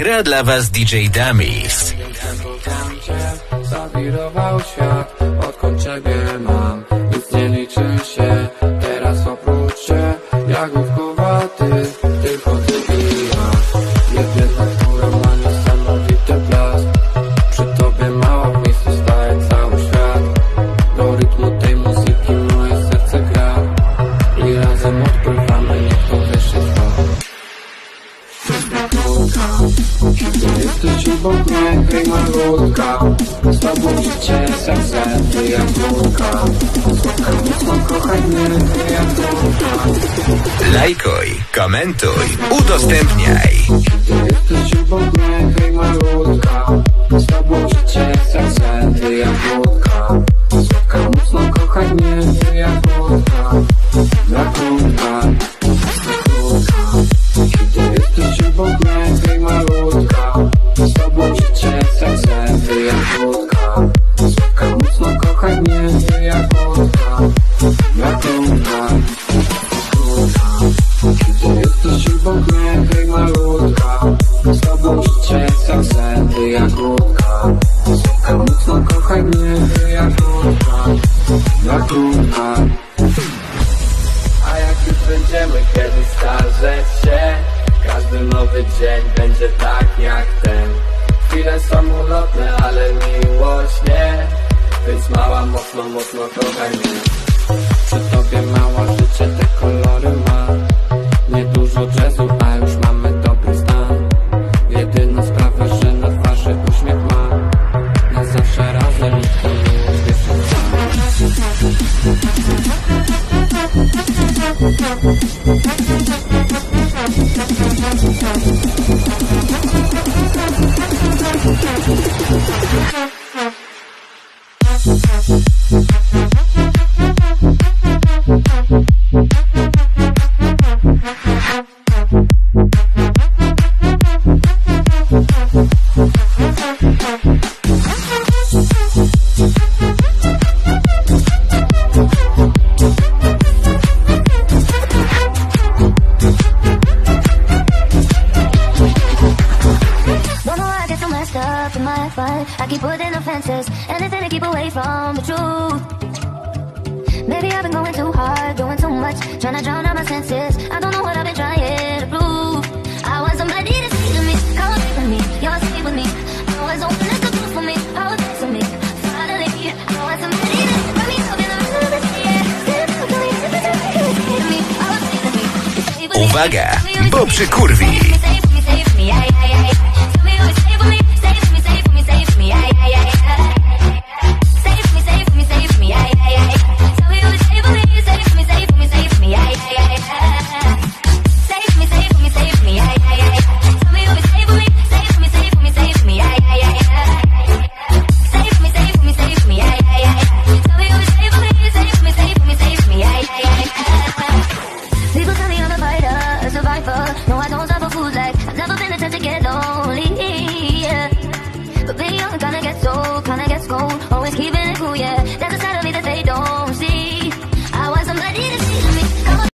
gra dla Was DJ Damis. Zawirował świat, odkąd ciebie mam jesteś obok mnie, hej malutka. Z tobą życie, serce, ty jak wódka Słodka, mocno kochaj mnie, ty jak wódka Lajkuj, komentuj, udostępniaj. Jesteś obok mnie, hej malutka. Z tobą życie, serce, ty jak wódka Słodka, mocno kochaj mnie, ty jak wódka mnie, ty jak wódka Jak wódka Kiedy jesteś obok mnie, hej malutka Z tobą życie, jak ty jak A jak będziemy kiedyś starzeć się Każdy nowy dzień będzie tak jak ten Chwile są ulotne, ale miłość nie. Więc mała, mocno, mocno kochaj mnie. Przy tobie messed up in my fight. I keep putting up fences, anything to keep away from the truth. Maybe I've been going too hard, doing too much, trying to drown out my senses. I don't know what I've been trying to prove. I want somebody to see to me, come with me, you're stay with me. I was open as the truth for me, how it's to me. Finally, I want somebody to put me up in the middle of the sea. yeah. Stand up No, I don't